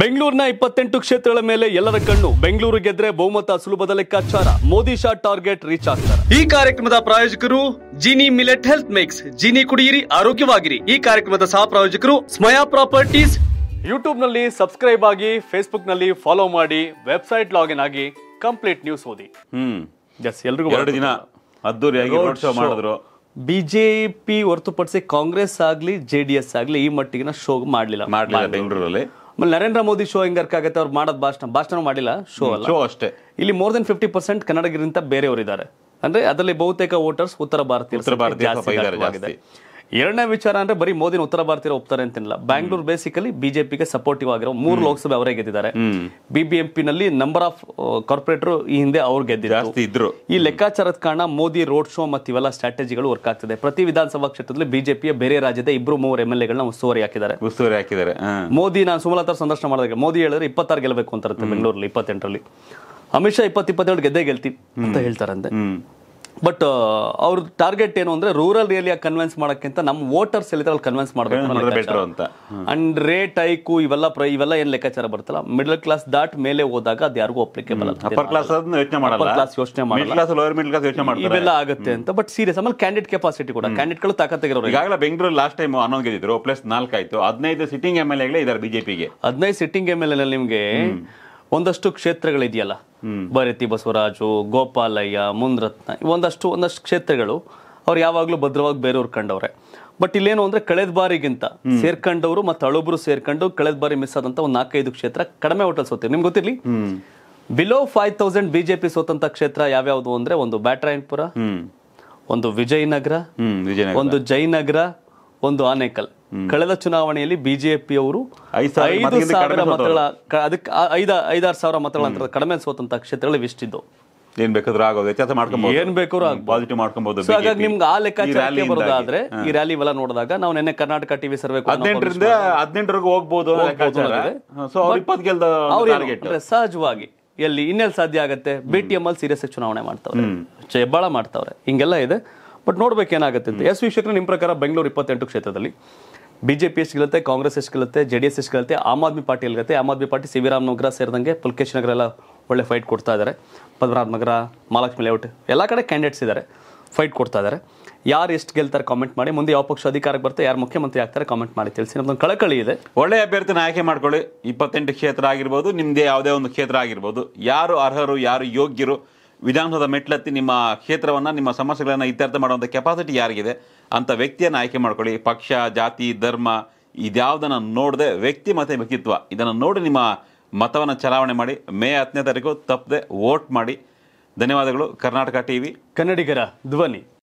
ಬೆಂಗಳೂರಿನ ಇಪ್ಪತ್ತೆಂಟು ಕ್ಷೇತ್ರಗಳ ಮೇಲೆ ಎಲ್ಲರ ಕಣ್ಣು. ಬೆಂಗಳೂರು ಗೆದ್ರೆ ಬಹುಮತ ಸುಲಭದ ಲೆಕ್ಕಾಚಾರ ಮೋದಿ ಶಾ ಟಾರ್ಗೆಟ್ ರೀಚ್ ಆಗ್ತಾರೆ. ಈ ಕಾರ್ಯಕ್ರಮದ ಪ್ರಾಯೋಜಕರು Jini millet health mix. Jini ಕುಡಿಯಿರಿ ಆರೋಗ್ಯವಾಗಿರಿ. ಈ ಕಾರ್ಯಕ್ರಮದ ಸಹ ಪ್ರಾಯೋಜಕರು ಸ್ಮಯಾ ಪ್ರಾಪರ್ಟೀಸ್. ಯೂಟ್ಯೂಬ್ನಲ್ಲಿ ಸಬ್ಸ್ಕ್ರೈಬ್ ಆಗಿ ಫೇಸ್ಬುಕ್ನಲ್ಲಿ ಫಾಲೋ ಮಾಡಿ ವೆಬ್ಸೈಟ್ ಲಾಗಿನ್ ಆಗಿ ಕಂಪ್ಲೀಟ್ ನ್ಯೂಸ್ ಓದಿ. ಹ್ಮ್. ಎಸ್ ಎಲ್ರಿಗೂ ಎರಡು ದಿನ ಅದ್ದೂರಿಯಾಗಿ ರೋಡ್ ಶೋ ಮಾಡಿದ್ರು. ಬಿಜೆಪಿ ಹೊರತುಪಡಿಸಿ ಕಾಂಗ್ರೆಸ್ ಆಗ್ಲಿ ಜೆಡಿಎಸ್ ಡಿ ಎಸ್ ಆಗ್ಲಿ ಈ ಮಟ್ಟಿಗಿನ ಶೋ ಮಾಡಲಿಲ್ಲ. ಮಾಡಲಿಲ್ಲ ಬೆಂಗಳೂರಲ್ಲಿ. ಆಮೇಲೆ ನರೇಂದ್ರ ಮೋದಿ ಶೋ ಹೆಂಗರ್ಕಾಗತ್ತೆ ಅವ್ರು ಮಾಡೋದ್ ಭಾಷಣ. ಭಾಷಣ ಮಾಡಿಲ್ಲ ಶೋ ಅಲ್ಲ. ಶೋ ಅಷ್ಟೇ. ಇಲ್ಲಿ ಮೋರ್ ದನ್ ಫಿಫ್ಟಿ ಪರ್ಸೆಂಟ್ ಕನ್ನಡಿಗರಿಂದ ಬೇರೆಯವರಿದ್ದಾರೆ. ಅಂದ್ರೆ ಅದರಲ್ಲಿ ಬಹುತೇಕ ವೋಟರ್ಸ್ ಉತ್ತರ ಭಾರತೀಯ ಎರಡನೇ ವಿಚಾರ ಅಂದ್ರೆ ಬರೀ ಮೋದಿನ ಉತ್ತರ ಭಾರತೀಯ ಒಪ್ತಾರೆ ಅಂತಿಲ್ಲ. ಬ್ಯಾಂಗ್ಳೂರ್ ಬೇಸಿಕಲಿ ಬಿಜೆಪಿಗೆ ಸಪೋರ್ಟಿವ್ ಆಗಿರೋ ಮೂರು ಲೋಕಸಭೆ ಅವರೇ ಗೆದ್ದಿದ್ದಾರೆ. ಬಿಬಿಎಂಪಿ ನಲ್ಲಿ ನಂಬರ್ ಆಫ್ ಕಾರ್ಪೊರೇಟರ್ ಈ ಹಿಂದೆ ಅವ್ರು ಗೆದ್ದಿದ್ದಾರೆ ಈ ಲೆಕ್ಕಾಚಾರದ ಕಾರಣ ಮೋದಿ ರೋಡ್ ಶೋ ಮತ್ತು ಇವೆಲ್ಲ ಸ್ಟ್ರಾಟಜಿಗಳು ವರ್ಕ್ ಆಗ್ತದೆ. ಪ್ರತಿ ವಿಧಾನಸಭಾ ಕ್ಷೇತ್ರದಲ್ಲಿ ಬಿಜೆಪಿಯ ಬೇರೆ ರಾಜ್ಯದ ಇಬ್ರು ಮೂವರು ಎಂ ಎಲ್ ಎಗಳನ್ನ ಉಸ್ತುವಾರಿ ಹಾಕಿದ್ದಾರೆ. ಉಸ್ತುವಾರಿ ಹಾಕಿದ್ದಾರೆ. ಮೋದಿ ನಾನು ಸುಮಲತಾ ಸಂದರ್ಶನ ಮಾಡಿದಾಗ ಮೋದಿ ಹೇಳಿದ್ರೆ ಇಪ್ಪತ್ತಾರು ಗೆಲ್ಲಬೇಕು ಅಂತಾರೆ ಬೆಂಗಳೂರಲ್ಲಿ ಇಪ್ಪತ್ತೆಂಟರಲ್ಲಿ. ಅಮಿತ್ ಶಾ ಇಪ್ಪತ್ತಿಪ್ಪತ್ತೇಳು ಗೆದ್ದೇ ಗೆಲ್ತಿ ಅಂತ ಹೇಳ್ತಾರಂತೆ. ಬಟ್ ಅವ್ರ ಟಾರ್ಗೆಟ್ ಏನು ಅಂದ್ರೆ ರೂರಲ್ ಏರಿಯಾ ಕನ್ವಿನ್ಸ್ ಮಾಡೋಕ್ಕಿಂತ ನಮ್ಮ ವೋಟರ್ಸ್ ಎಲ್ಲಿದ್ರೆ ಅಲ್ಲಿ ಕನ್ವಿನ್ಸ್ ಮಾಡಬೇಕು ಅಂತ. ಅಂಡ್ ರೇಟ್ ಐಕು ಇವೆಲ್ಲ ಪ್ರೈ ಇವೆಲ್ಲ ಏನ್ ಲೆಕ್ಕಾಚಾರ ಬರ್ತಲ್ಲ ಮಿಡಲ್ ಕ್ಲಾಸ್ ದಾಟ್ ಮೇಲೆ ಹೋದಾಗ ಅದು ಯಾರಿಗೂ ಅಪ್ಲಿಕೇಬಲ್ ಅಪ್ಪರ್ ಕ್ಲಾಸ್ ಅದನ್ನ ಯೋಚನೆ ಮಾಡಲ್ಲ. ಕ್ಲಾಸ್ ಯೋಚನೆ ಮಾಡಿ ಮಾಡಲ್ಲ. Mid class lower mid class ಯೋಚನೆ ಮಾಡ್ತಾರೆ. ಇವೆಲ್ಲ ಆಗುತ್ತೆ ಅಂತ. ಬಟ್ ಸೀರಿಯಸ್ ಆಮೇಲೆ ಕ್ಯಾಂಡಿಡೇಟ್ ಕೆಪಾಸಿಟಿ ಕೂಡ. ಕ್ಯಾಂಡಿಡೇಟ್ಗಳು ತಾಕತ್ತಿರೋರು ಈಗಾಗಲೇ ಬೆಂಗಳೂರು ಲಾಸ್ಟ್ ಟೈಮ್ ಹನ್ನೊಂದು ಗೆದ್ದಿದ್ರು. ಪ್ಲಸ್ ನಾಲ್ಕಾಯ್ತು. ಹದಿನೈದು ಸಿಟ್ಟಿಂಗ್ ಎಂ ಎಲ್ ಎಗಳೇ ಇದ್ದಾರೆ ಬಿಜೆಪಿಗೆ ಹದಿನೈದು ಸಿಟ್ಟಿಂಗ್ ಎಂ ಎಲ್ ನಿಮ್ಗೆ ಒಂದಷ್ಟು ಕ್ಷೇತ್ರಗಳಿದೆಯಲ್ಲ? ಬರೆತಿ ಬಸವರಾಜು ಗೋಪಾಲಯ್ಯ ಮುನ್ರತ್ನ ಒಂದಷ್ಟು ಒಂದಷ್ಟು ಕ್ಷೇತ್ರಗಳು ಅವ್ರು ಯಾವಾಗ್ಲೂ ಭದ್ರವಾಗಿ ಬೇರೆಯವ್ರು ಕಂಡವ್ರೆ. ಬಟ್ ಇಲ್ಲೇನು ಅಂದ್ರೆ ಕಳೆದ ಬಾರಿಗಿಂತ ಸೇರ್ಕೊಂಡವರು ಮತ್ತೆ ಹಳೊಬ್ರು ಸೇರ್ಕೊಂಡು ಕಳೆದ ಬಾರಿ ಮಿಸ್ ಆದಂತ ಒಂದು ನಾಲ್ಕೈದು ಕ್ಷೇತ್ರ ಕಡಿಮೆ ಹೋಟೆಲ್ ಸೋತೀವಿ. ನಿಮ್ಗೆ ಗೊತ್ತಿರ್ಲಿ? ಬಿಲೋ ಫೈವ್ ತೌಸಂಡ್ ಬಿಜೆಪಿ ಸೋತಂತ ಕ್ಷೇತ್ರ ಯಾವ್ಯಾವ್ದು ಅಂದ್ರೆ ಒಂದು ಬ್ಯಾಟ್ರಾಯನ್ಪುರ ಒಂದು ವಿಜಯನಗರ ಒಂದು ಜಯನಗರ ಒಂದು ಆನೇಕಲ್. ಕಳೆದ ಚುನಾವಣೆಯಲ್ಲಿ ಬಿಜೆಪಿ ಅವರು ಐದು ಸಾವಿರ ಮತಗಳ ಅದಕ್ಕೆ ಐದ ಐದಾರು ಸಾವಿರ ಮತಗಳ ಅಂತ ಕಡಿಮೆ ಸೋತಂತ ಕ್ಷೇತ್ರಗಳು ಇಷ್ಟಿದ್ದು ಏನ್ ಬೇಕಾದ್ರೂ ಆಗೋದು ವ್ಯತ್ಯಾಸ ಮಾಡ್ಕೊಬಹುದು ಏನ್ ಬೇಕಾದ್ರೂ. ಪಾಸಿಟಿವ್ ಮಾಡ್ಕೊಬಹುದು ಹಾಗಾಗಿ ನಿಮ್ಗೆ ಆ ಲೆಕ್ಕಾಚಾರಕ್ಕೆ ಬರೋದಾದ್ರೆ ಈ ರ್ಯಾಲಿ ಇವೆಲ್ಲ ನೋಡಿದಾಗ ನಾವು ನಿನ್ನೆ ಕರ್ನಾಟಕ ಟಿವಿ ಸರ್ವೆ ಹದಿನೆಂಟರಿಂದ ಹದಿನೆಂಟರವರೆಗೂ ಹೋಗ್ಬೋದು ಲೆಕ್ಕಾಚಾರ. ಸಹಜವಾಗಿ ಎಲ್ಲಿ ಇನ್ನೆಲ್ಲಿ ಸಾಧ್ಯ ಆಗುತ್ತೆ? ಬಿ ಟಿ ಎಂ ಅಲ್ಲಿ ಸೀರಿಯಸ್ ಚುನಾವಣೆ ಮಾಡ್ತಾವ್ರೆ. ಹೆಬ್ಬಾಳ ಮಾಡ್ತಾವ್ರೆ. ಹಿಂಗೆಲ್ಲ ಇದೆ. ಬಟ್ ನೋಡ್ಬೇಕು ಏನಾಗುತ್ತೆ ಅಂತ. ಎಸ್ ವೀಕ್ಷಕರು ನಿಮ್ಮ ಪ್ರಕಾರ ಬೆಂಗಳೂರು ಇಪ್ಪತ್ತೆಂಟು ಕ್ಷೇತ್ರದಲ್ಲಿ ಬಿಜೆಪಿ ಎಷ್ಟು ಗೆಲ್ಲುತ್ತೆ ಕಾಂಗ್ರೆಸ್ ಎಷ್ಟು ಗೆಲ್ಲುತ್ತೆ ಜೆ ಡಿ ಎಸ್ ಎಷ್ಟು Aam Aadmi party ಗೆಲ್ಲುತ್ತೆ Aam Aadmi party C V Ram Nagar ಸೇರಿದಂಗೆ Pulkesh Nagar ಎಲ್ಲ ಒಳ್ಳೆ ಫೈಟ್ ಕೊಡ್ತಾ ಇದ್ದಾರೆ ಪದ್ಮನಾಭ ನಗರ ಮಹಾಲಕ್ಷ್ಮಿ ಲೇಔಟ್ ಎಲ್ಲ ಕಡೆ ಕ್ಯಾಂಡಿಡೇಟ್ಸ್ ಇದ್ದಾರೆ ಫೈಟ್ ಕೊಡ್ತಾ ಇದ್ದಾರೆ ಯಾರು ಎಷ್ಟು ಗೆಲ್ತಾರೆ ಕಾಮೆಂಟ್ ಮಾಡಿ, ಮುಂದೆ ಯಾವ ಪಕ್ಷ ಅಧಿಕಾರಕ್ಕೆ ಬರುತ್ತೆ, ಯಾರು ಮುಖ್ಯಮಂತ್ರಿ ಆಗ್ತಾರೆ ಕಾಮೆಂಟ್ ಮಾಡಿ ತಿಳಿಸಿ. ನಮ್ದೊಂದು ಕಳಕಳಿ ಇದೆ. ಒಳ್ಳೆಯ ಅಭ್ಯರ್ಥಿನ ಆಯ್ಕೆ ಮಾಡ್ಕೊಳ್ಳಿ. ಇಪ್ಪತ್ತೆಂಟು ಕ್ಷೇತ್ರ ಆಗಿರ್ಬೋದು, ನಿಮ್ದೇ ಯಾವುದೇ ಒಂದು ಕ್ಷೇತ್ರ ಆಗಿರ್ಬೋದು. ಯಾರು ಅರ್ಹರು, ಯಾರು ಯೋಗ್ಯರು, ವಿಧಾನಸೌಧ ಮೆಟ್ಲತ್ತಿ ನಿಮ್ಮ ಕ್ಷೇತ್ರವನ್ನು, ನಿಮ್ಮ ಸಮಸ್ಯೆಗಳನ್ನು ಇತ್ಯರ್ಥ ಮಾಡುವಂಥ ಕೆಪಾಸಿಟಿ ಯಾರಿಗಿದೆ? ಅಂತ ವ್ಯಕ್ತಿಯನ್ನು ಆಯ್ಕೆ ಮಾಡ್ಕೊಳ್ಳಿ. ಪಕ್ಷ, ಜಾತಿ, ಧರ್ಮ, ಇದ್ಯಾವುದನ್ನು ನೋಡದೆ ವ್ಯಕ್ತಿ ಮತ್ತು ವ್ಯಕ್ತಿತ್ವ ಇದನ್ನು ನೋಡಿ ನಿಮ್ಮ ಮತವನ್ನು ಚಲಾವಣೆ ಮಾಡಿ. ಮೇ ಹತ್ತನೇ ತಾರೀಕು ತಪ್ಪದೆ ವೋಟ್ ಮಾಡಿ. ಧನ್ಯವಾದಗಳು. ಕರ್ನಾಟಕ ಟಿವಿ. ಕನ್ನಡಿಗರ ಧ್ವನಿ.